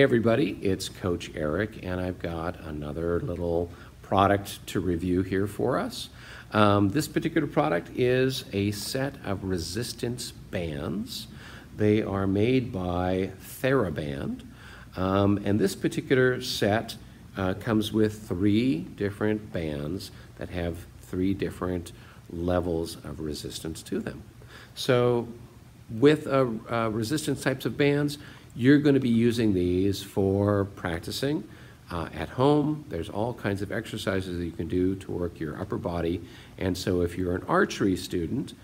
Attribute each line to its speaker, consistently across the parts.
Speaker 1: Everybody, it's Coach Eric, and I've got another little product to review here for us. Um, this particular product is a set of resistance bands. They are made by TheraBand, um, and this particular set uh, comes with three different bands that have three different levels of resistance to them. So with uh, uh, resistance types of bands, you're going to be using these for practicing uh, at home. There's all kinds of exercises that you can do to work your upper body. And so if you're an archery student,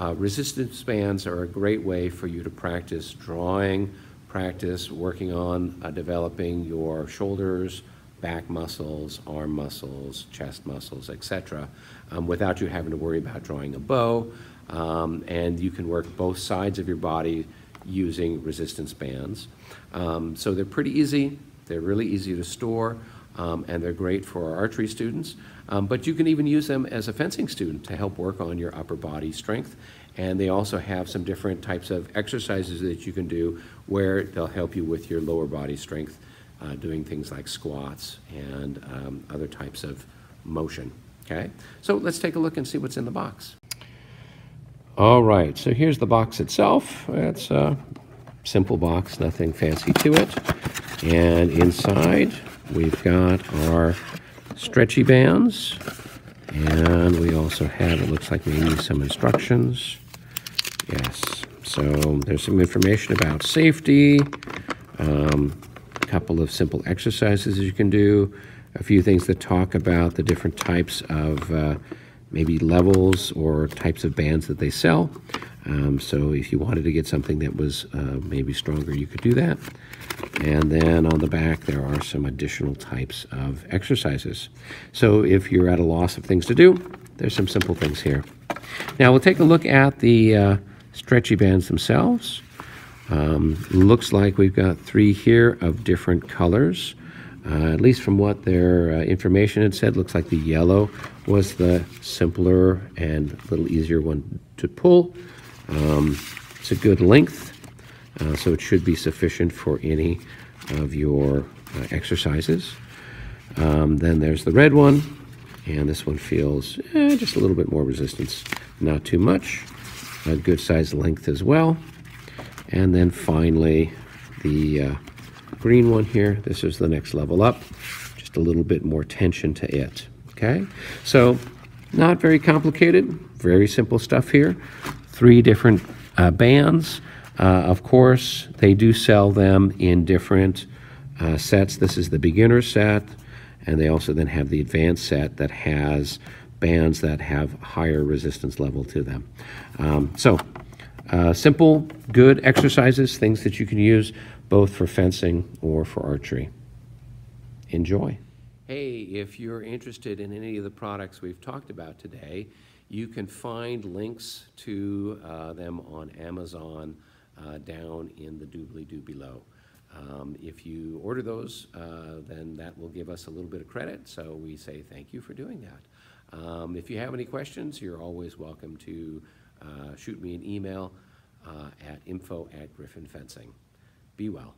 Speaker 1: uh, resistance bands are a great way for you to practice drawing, practice working on uh, developing your shoulders, back muscles, arm muscles, chest muscles, etc., um, without you having to worry about drawing a bow. Um, and you can work both sides of your body using resistance bands. Um, so they're pretty easy, they're really easy to store, um, and they're great for our archery students. Um, but you can even use them as a fencing student to help work on your upper body strength. And they also have some different types of exercises that you can do where they'll help you with your lower body strength uh, doing things like squats and um, other types of motion. Okay, so let's take a look and see what's in the box. All right, so here's the box itself. It's a simple box, nothing fancy to it. And inside, we've got our stretchy bands. And we also have, it looks like maybe some instructions. Yes, so there's some information about safety, um, couple of simple exercises you can do, a few things that talk about the different types of uh, maybe levels or types of bands that they sell. Um, so if you wanted to get something that was uh, maybe stronger, you could do that. And then on the back, there are some additional types of exercises. So if you're at a loss of things to do, there's some simple things here. Now we'll take a look at the uh, stretchy bands themselves. Um, looks like we've got three here of different colors. Uh, at least from what their uh, information had said, looks like the yellow was the simpler and a little easier one to pull. Um, it's a good length, uh, so it should be sufficient for any of your uh, exercises. Um, then there's the red one, and this one feels eh, just a little bit more resistance, not too much. A good size length as well. And then finally, the uh, green one here, this is the next level up. Just a little bit more tension to it, okay? So not very complicated, very simple stuff here. Three different uh, bands. Uh, of course, they do sell them in different uh, sets. This is the beginner set, and they also then have the advanced set that has bands that have higher resistance level to them. Um, so uh, simple, good exercises, things that you can use both for fencing or for archery. Enjoy. Hey, if you're interested in any of the products we've talked about today, you can find links to uh, them on Amazon uh, down in the doobly-doo below. Um, if you order those, uh, then that will give us a little bit of credit, so we say thank you for doing that. Um, if you have any questions, you're always welcome to shoot me an email uh, at info at gryphonfencing. Be well.